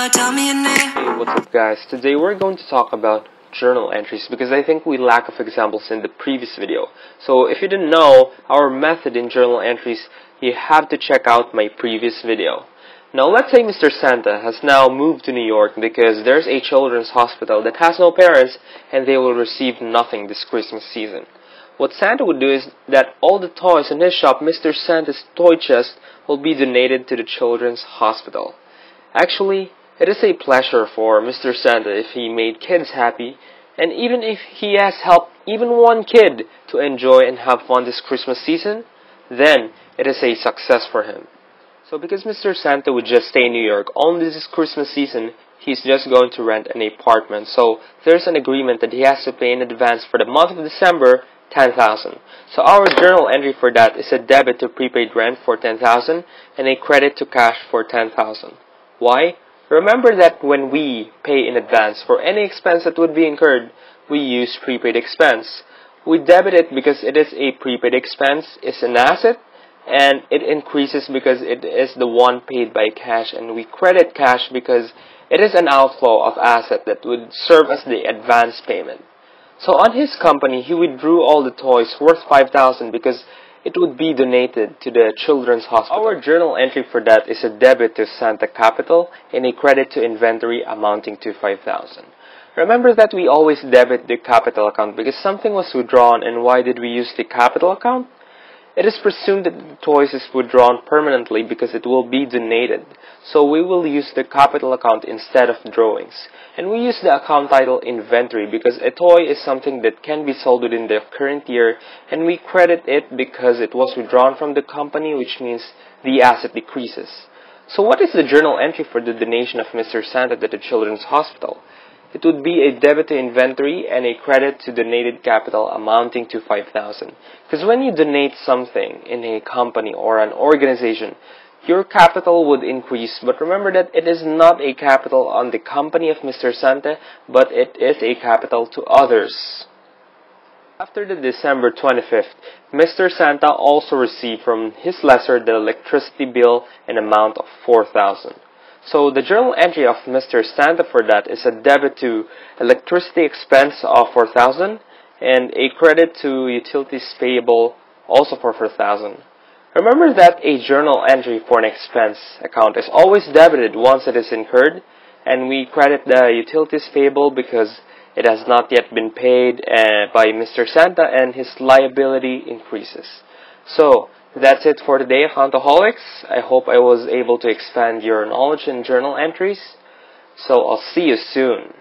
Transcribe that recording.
Hey, what's up guys? Today we're going to talk about journal entries because I think we lack of examples in the previous video. So if you didn't know our method in journal entries, you have to check out my previous video. Now let's say Mr. Santa has now moved to New York because there's a children's hospital that has no parents and they will receive nothing this Christmas season. What Santa would do is that all the toys in his shop, Mr. Santa's toy chest, will be donated to the children's hospital. Actually, it is a pleasure for Mr. Santa if he made kids happy, and even if he has helped even one kid to enjoy and have fun this Christmas season, then it is a success for him. So because Mr. Santa would just stay in New York only this Christmas season, he's just going to rent an apartment. So there's an agreement that he has to pay in advance for the month of December 10,000. So our journal entry for that is a debit to prepaid rent for 10,000 and a credit to cash for 10,000. Why? Remember that when we pay in advance for any expense that would be incurred, we use prepaid expense. We debit it because it is a prepaid expense, it's an asset, and it increases because it is the one paid by cash, and we credit cash because it is an outflow of asset that would serve as the advance payment. So on his company, he withdrew all the toys worth 5000 because it would be donated to the children's hospital. Our journal entry for that is a debit to Santa Capital and a credit to inventory amounting to 5000 Remember that we always debit the capital account because something was withdrawn and why did we use the capital account? It is presumed that the toys is withdrawn permanently because it will be donated. So we will use the capital account instead of drawings. And we use the account title inventory because a toy is something that can be sold within the current year and we credit it because it was withdrawn from the company which means the asset decreases. So what is the journal entry for the donation of Mr. Santa to the Children's Hospital? It would be a debit to inventory and a credit to donated capital amounting to 5000 Because when you donate something in a company or an organization, your capital would increase, but remember that it is not a capital on the company of Mr. Santa, but it is a capital to others. After the December 25th, Mr. Santa also received from his lessor the electricity bill in amount of 4000 so the journal entry of Mr. Santa for that is a debit to electricity expense of 4000 and a credit to utilities payable also for 4000 Remember that a journal entry for an expense account is always debited once it is incurred and we credit the utilities payable because it has not yet been paid uh, by Mr. Santa and his liability increases. So, that's it for today, Accountaholics. I hope I was able to expand your knowledge in journal entries. So I'll see you soon.